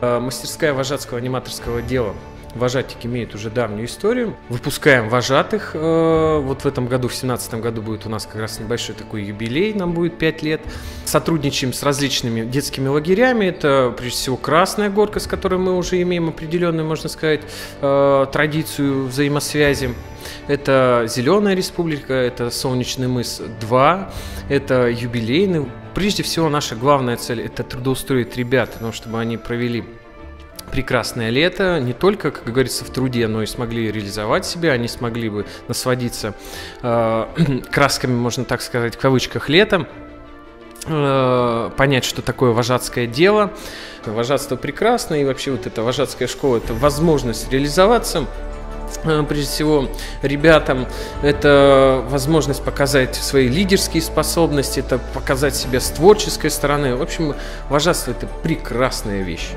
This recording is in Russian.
мастерская вожатского аниматорского дела Вожатик имеет уже давнюю историю. Выпускаем вожатых. Э, вот в этом году, в 2017 году будет у нас как раз небольшой такой юбилей, нам будет 5 лет. Сотрудничаем с различными детскими лагерями. Это, прежде всего, Красная Горка, с которой мы уже имеем определенную, можно сказать, э, традицию взаимосвязи. Это Зеленая Республика, это Солнечный мыс 2, это юбилейный. Прежде всего, наша главная цель – это трудоустроить ребят, ну, чтобы они провели прекрасное лето, не только, как говорится, в труде, но и смогли реализовать себя, они смогли бы насладиться э, красками, можно так сказать, в кавычках, летом, э, понять, что такое вожатское дело. Вожатство прекрасно, и вообще вот эта вожатская школа – это возможность реализоваться прежде всего ребятам это возможность показать свои лидерские способности, это показать себя с творческой стороны. В общем, вожатство это прекрасная вещь.